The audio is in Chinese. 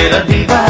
给了地板